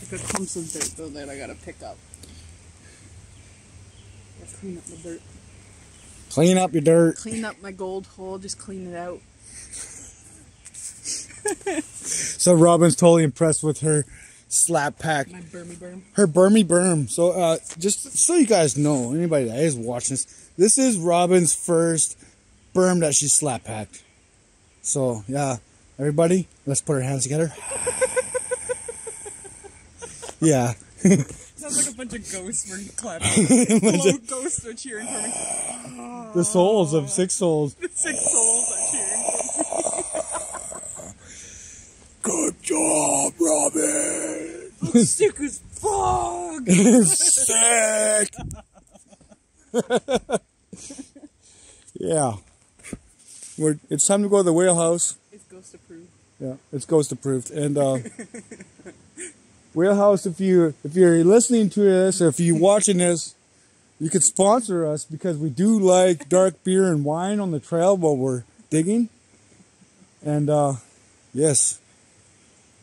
Like a clumps of dirt though that I gotta pick up. Clean up the dirt. Clean up your dirt. Clean up my gold hole, just clean it out. So Robin's totally impressed with her slap pack. My Burmy berm. her Burmy berm. So, uh, just so you guys know, anybody that is watching this, this is Robin's first berm that she slap packed. So, yeah, everybody, let's put our hands together. yeah. Sounds like a bunch of ghosts were clapping. Hello, ghosts are cheering for me. The souls of six souls. The six souls are cheering for me. Good job, Robin. Sick as fuck! Sick. yeah. We're, it's time to go to the whale house. It's ghost approved. Yeah, it's ghost approved. And uh Whalehouse, if you if you're listening to this or if you're watching this, you could sponsor us because we do like dark beer and wine on the trail while we're digging. And uh yes.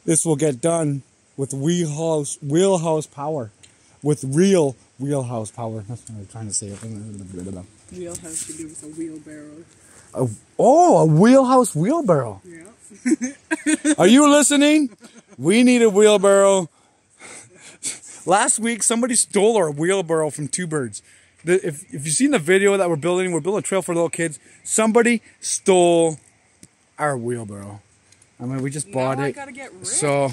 This will get done with wheelhouse wheelhouse power. With real wheelhouse power. That's what I'm trying to say. Wheelhouse should do with a wheelbarrow. A, oh, a wheelhouse wheelbarrow. Yeah. Are you listening? We need a wheelbarrow. Last week, somebody stole our wheelbarrow from Two Birds. The, if, if you've seen the video that we're building, we're building a trail for little kids. Somebody stole our wheelbarrow. I mean, we just bought I it. gotta get ripped. So,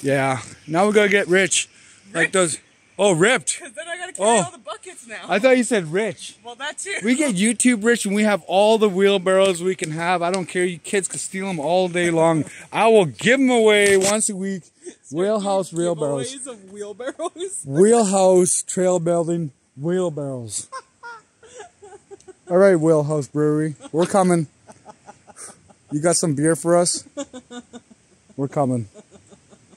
yeah. Now we gotta get rich. Like those. Oh, ripped. Cause then I gotta carry Oh. all the buckets now. I thought you said rich. well, that too. We get YouTube rich and we have all the wheelbarrows we can have. I don't care. You kids can steal them all day long. I will give them away once a week. Wheelhouse wheelbarrows. Of wheelbarrows. Wheelhouse trail building wheelbarrows. All right, Wheelhouse Brewery. We're coming. You got some beer for us? We're coming.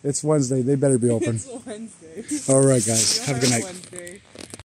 It's Wednesday. They better be open. It's Wednesday. All right, guys. Have a good night. One.